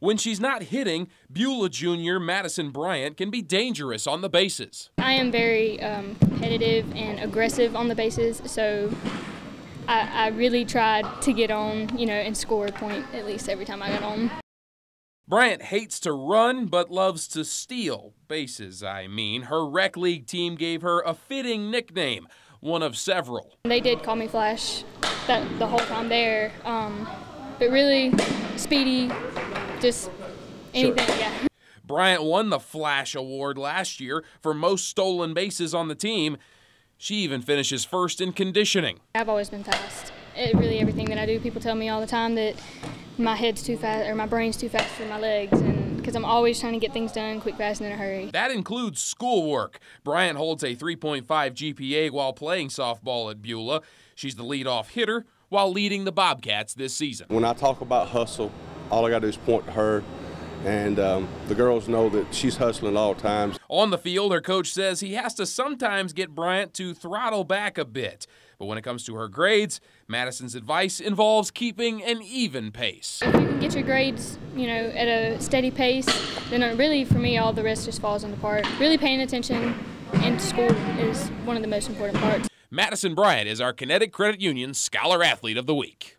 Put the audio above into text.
When she's not hitting, Beulah Jr. Madison Bryant can be dangerous on the bases. I am very um, competitive and aggressive on the bases, so I, I really tried to get on, you know, and score a point at least every time I got on. Bryant hates to run, but loves to steal bases, I mean. Her rec league team gave her a fitting nickname, one of several. They did call me Flash that the whole time there, um, but really, Speedy, just anything, sure. yeah. Bryant won the Flash Award last year for most stolen bases on the team. She even finishes first in conditioning. I've always been fast. It, really, everything that I do, people tell me all the time that my head's too fast or my brain's too fast for my legs, and because I'm always trying to get things done quick, fast, and in a hurry. That includes schoolwork. Bryant holds a 3.5 GPA while playing softball at Beulah. She's the leadoff hitter while leading the Bobcats this season. When I talk about hustle, all I got to do is point to her, and um, the girls know that she's hustling all times. On the field, her coach says he has to sometimes get Bryant to throttle back a bit. But when it comes to her grades, Madison's advice involves keeping an even pace. If you can get your grades, you know, at a steady pace, then really for me all the rest just falls into part. Really paying attention in school is one of the most important parts. Madison Bryant is our Kinetic Credit Union Scholar Athlete of the Week.